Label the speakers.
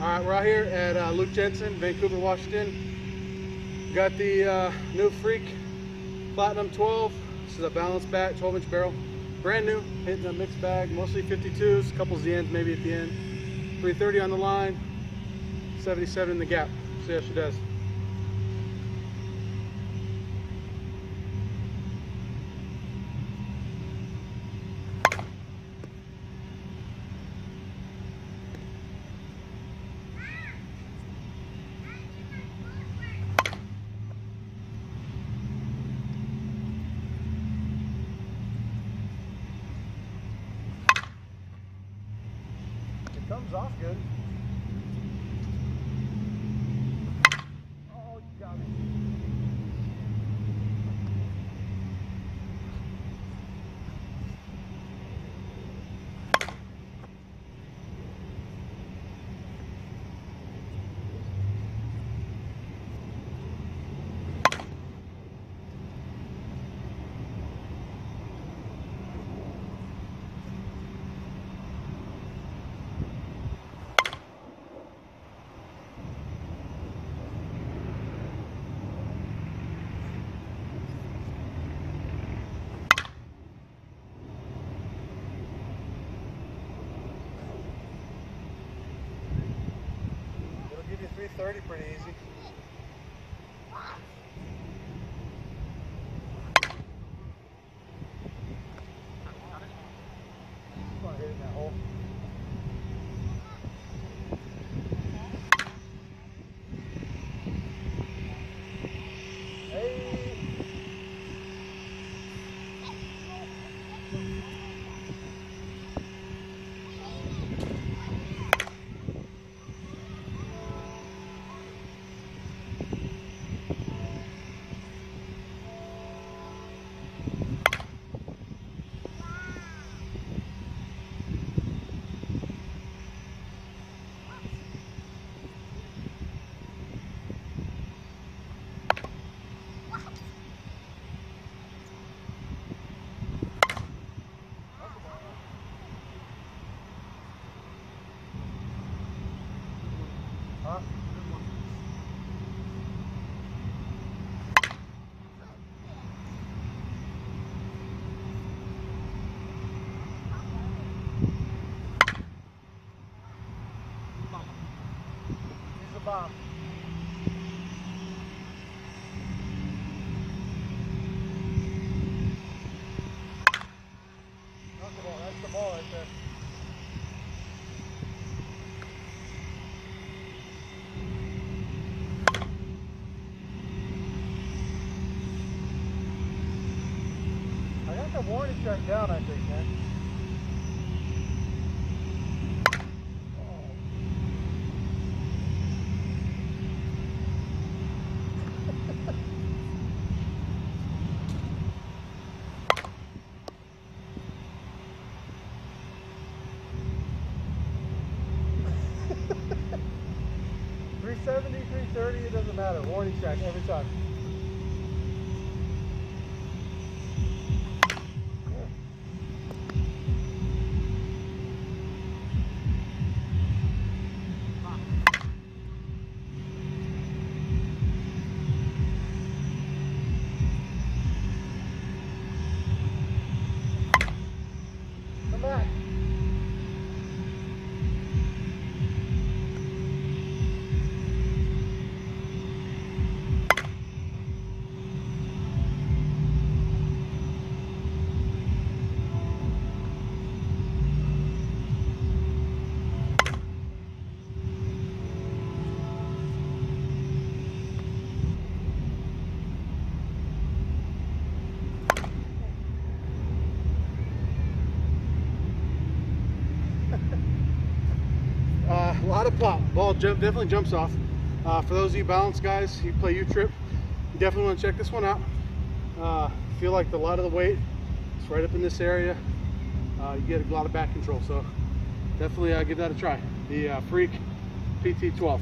Speaker 1: All right, we're out here at uh, Luke Jensen, Vancouver, Washington. Got the uh, new Freak Platinum 12. This is a balanced bat, 12 inch barrel. Brand new, hitting a mixed bag, mostly 52s, a couple ZNs maybe at the end. 330 on the line, 77 in the gap. See how she does. Comes off good. 330 pretty easy. Come on, hit it in that hole. Hey. Huh? He's a bomb. That's the ball. That's the ball right there. The warning track down, I think, man. Three seventy, three thirty, it doesn't matter. Warning track every time. Lot. Ball jump, definitely jumps off. Uh, for those of you balance guys, you play U-Trip, you definitely want to check this one out. Uh, feel like the, a lot of the weight is right up in this area. Uh, you get a lot of back control, so definitely uh, give that a try. The uh, Freak PT12.